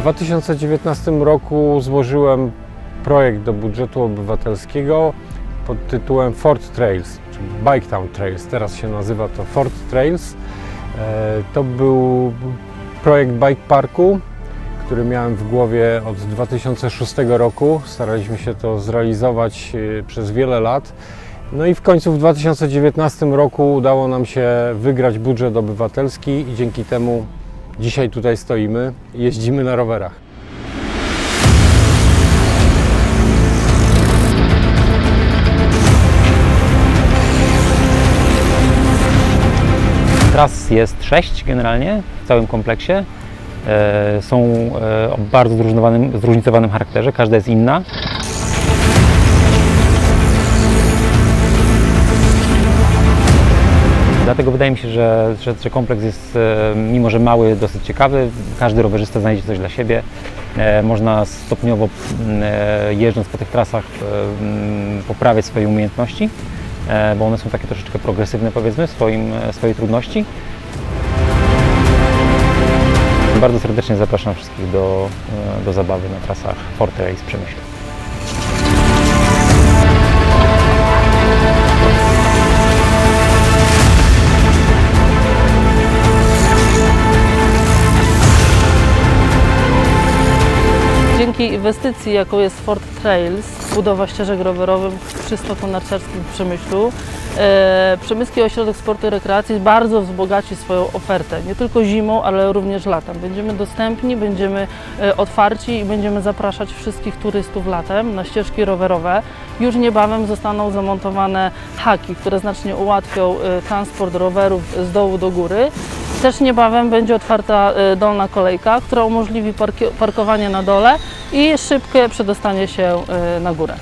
2019 roku złożyłem projekt do budżetu obywatelskiego pod tytułem Ford Trails, czyli Bike Town Trails. Teraz się nazywa to Ford Trails. E, To był projekt bike parku, który miałem w głowie od 2006 roku. Staraliśmy się to zrealizować e, przez wiele lat. No i w końcu w 2019 roku udało nam się wygrać budżet obywatelski i dzięki temu dzisiaj tutaj stoimy, jeździmy na rowerach. Tras jest sześć generalnie w całym kompleksie. E, Są e, o bardzo zróżnicowanym, zróżnicowanym charakterze, każda jest inna. Dlatego wydaje mi się, że, że, że kompleks jest, e, mimo że mały, dosyć ciekawy. Każdy rowerzysta znajdzie coś dla siebie. E, Można stopniowo m, e, jeżdżąc po tych trasach e, m, poprawiać swoje umiejętności, bo one są takie troszeczkę progresywne powiedzmy w swoim, swojej trudności. Bardzo serdecznie zapraszam wszystkich do, do zabawy na trasach Fort Race Przemyśl. Dzięki inwestycji, jaką jest Ford Trails, budowa ścieżek rowerowych w przystoku narciarskim w Przemyślu, e, Przemyski Ośrodek Sportu i Rekreacji bardzo wzbogaci swoją ofertę, nie tylko zimą, ale również latem. Będziemy dostępni, będziemy e, otwarci i będziemy zapraszać wszystkich turystów latem na ścieżki rowerowe. Już niebawem zostaną zamontowane haki, które znacznie ułatwią e, transport rowerów z dołu do góry. Też niebawem będzie otwarta e, dolna kolejka, która umożliwi parkowanie na dole i szybkie przedostanie się e, na górę.